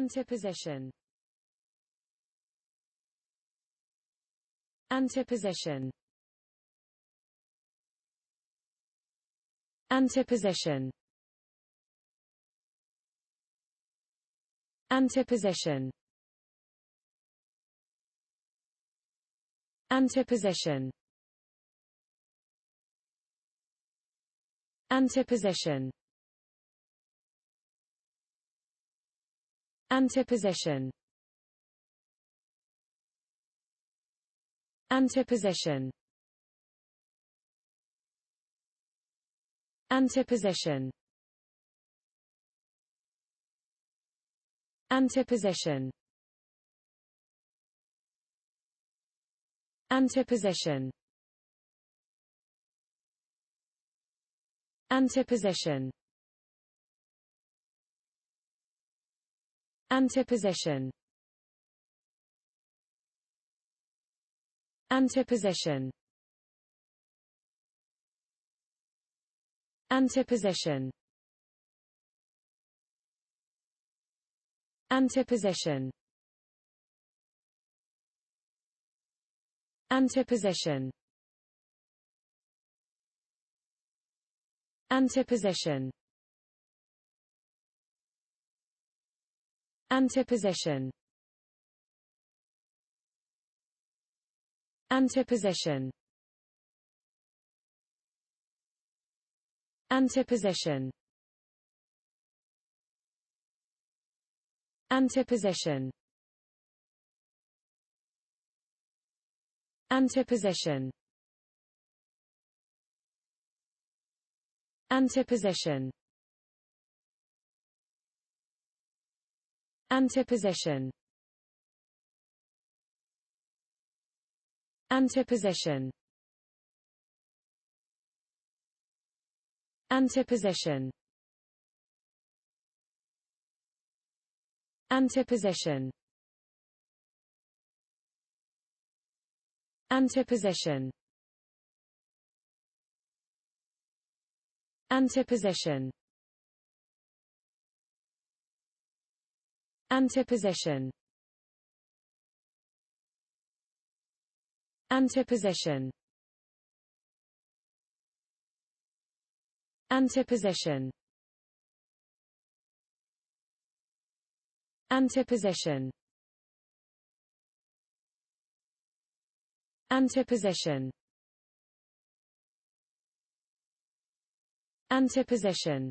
Antiposition. Antiposition. Antiposition. Antiposition. Antiposition. Antiposition. Antiposition. Antiposition. Antiposition. Antiposition. Antiposition. Antiposition. Antiposition. Antiposition. Antiposition. Antiposition. Antiposition. Antiposition. Antiposition. Antiposition. Antiposition. Antiposition. Antiposition. Antiposition. Antiposition. Antiposition. Antiposition. Antiposition. Antiposition. Antiposition. Antiposition. Antiposition. Antiposition. Antiposition. Antiposition. Antiposition.